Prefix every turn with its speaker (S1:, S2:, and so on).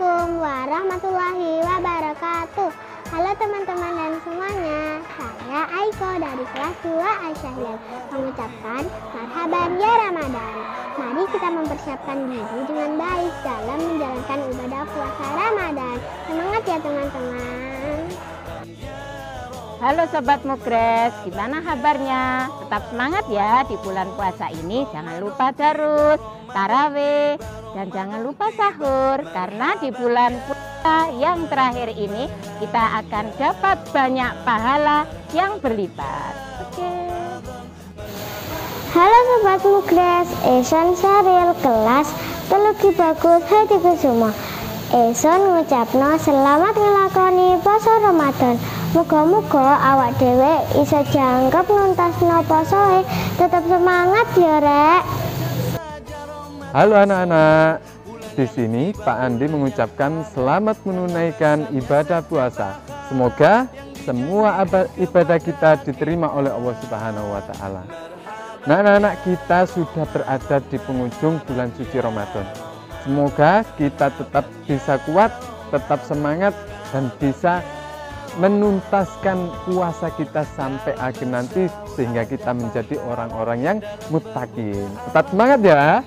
S1: warahmatullahi wabarakatuh. Halo teman-teman dan semuanya. Saya Aiko dari kelas 2 Aisyahil Mengucapkan marhaban ya Ramadan. Mari kita mempersiapkan diri dengan baik Dalam menjalankan ibadah puasa Ramadan. Semangat ya teman-teman.
S2: Halo Sobat Mugres, gimana kabarnya? Tetap semangat ya di bulan puasa ini. Jangan lupa darus, taraweh, dan jangan lupa sahur Karena di bulan puasa yang terakhir ini Kita akan dapat banyak pahala yang berlipat Oke
S1: Halo Sobat Mugres, Eson Saril kelas Telugi Bagus Hadi Kusuma Eson ngucapno selamat ngelakoni poso Ramadan Muga-muga awak dhewe iso jangkep nuntasno posoe. Tetap semangat ya, Rek.
S3: Halo anak-anak. Di sini Pak Andi mengucapkan selamat menunaikan ibadah puasa. Semoga semua ibadah kita diterima oleh Allah Subhanahu wa taala. Nah, anak-anak kita sudah berada di penghujung bulan suci Ramadan. Semoga kita tetap bisa kuat, tetap semangat dan bisa menuntaskan puasa kita sampai akhir nanti sehingga kita menjadi orang-orang yang mutakin. Tetap semangat ya.